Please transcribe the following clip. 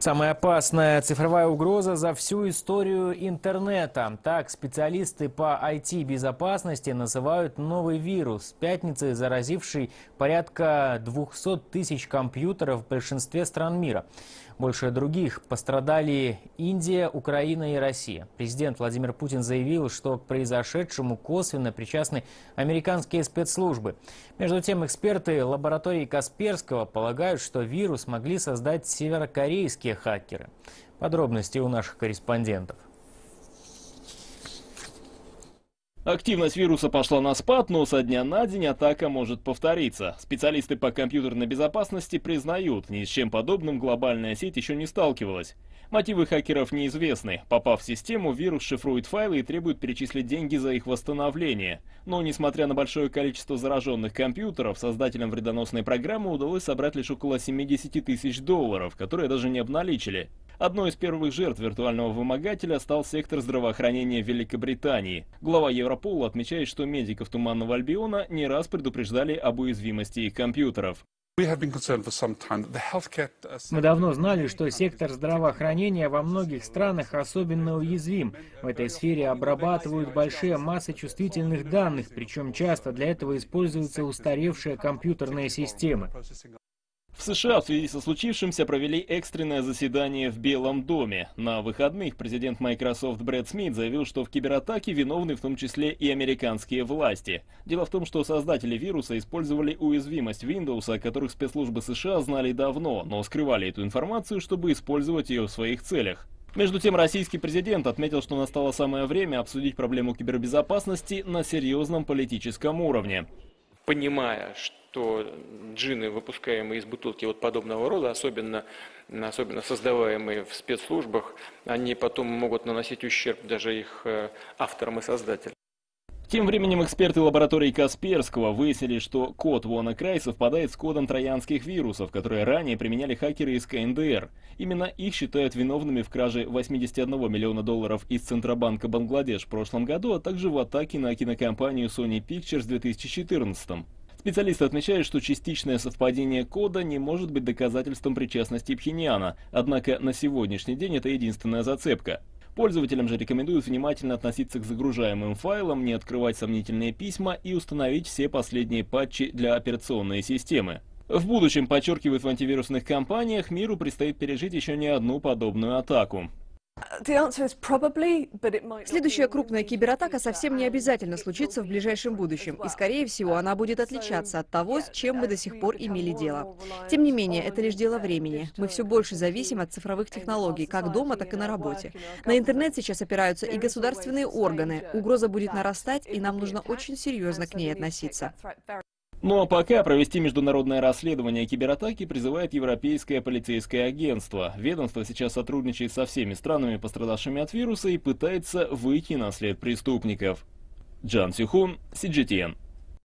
Самая опасная цифровая угроза за всю историю интернета. Так специалисты по IT-безопасности называют новый вирус. С пятницы заразивший порядка 200 тысяч компьютеров в большинстве стран мира. Больше других пострадали Индия, Украина и Россия. Президент Владимир Путин заявил, что к произошедшему косвенно причастны американские спецслужбы. Между тем, эксперты лаборатории Касперского полагают, что вирус могли создать северокорейские хакеры. Подробности у наших корреспондентов. Активность вируса пошла на спад, но со дня на день атака может повториться. Специалисты по компьютерной безопасности признают, ни с чем подобным глобальная сеть еще не сталкивалась. Мотивы хакеров неизвестны. Попав в систему, вирус шифрует файлы и требует перечислить деньги за их восстановление. Но, несмотря на большое количество зараженных компьютеров, создателям вредоносной программы удалось собрать лишь около 70 тысяч долларов, которые даже не обналичили. Одной из первых жертв виртуального вымогателя стал сектор здравоохранения Великобритании. Глава Европола отмечает, что медиков Туманного Альбиона не раз предупреждали об уязвимости их компьютеров. Мы давно знали, что сектор здравоохранения во многих странах особенно уязвим. В этой сфере обрабатывают большие массы чувствительных данных, причем часто для этого используются устаревшие компьютерные системы. В США в связи со случившимся провели экстренное заседание в Белом доме. На выходных президент Microsoft Брэд Смит заявил, что в кибератаке виновны в том числе и американские власти. Дело в том, что создатели вируса использовали уязвимость Windows, о которых спецслужбы США знали давно, но скрывали эту информацию, чтобы использовать ее в своих целях. Между тем, российский президент отметил, что настало самое время обсудить проблему кибербезопасности на серьезном политическом уровне. Понимая, что то джины, выпускаемые из бутылки вот подобного рода, особенно, особенно создаваемые в спецслужбах, они потом могут наносить ущерб даже их э, авторам и создателям. Тем временем эксперты лаборатории Касперского выяснили, что код WannaCry совпадает с кодом троянских вирусов, которые ранее применяли хакеры из КНДР. Именно их считают виновными в краже 81 миллиона долларов из Центробанка Бангладеш в прошлом году, а также в атаке на кинокомпанию Sony Pictures в 2014. Специалисты отмечают, что частичное совпадение кода не может быть доказательством причастности Пхеньяна, однако на сегодняшний день это единственная зацепка. Пользователям же рекомендуют внимательно относиться к загружаемым файлам, не открывать сомнительные письма и установить все последние патчи для операционной системы. В будущем, подчеркивают в антивирусных компаниях, миру предстоит пережить еще не одну подобную атаку. Следующая крупная кибератака совсем не обязательно случится в ближайшем будущем, и, скорее всего, она будет отличаться от того, с чем мы до сих пор имели дело. Тем не менее, это лишь дело времени. Мы все больше зависим от цифровых технологий, как дома, так и на работе. На интернет сейчас опираются и государственные органы. Угроза будет нарастать, и нам нужно очень серьезно к ней относиться. Ну а пока провести международное расследование кибератаки призывает Европейское полицейское агентство. Ведомство сейчас сотрудничает со всеми странами, пострадавшими от вируса, и пытается выйти на след преступников. Джан Сюхун, CGTN.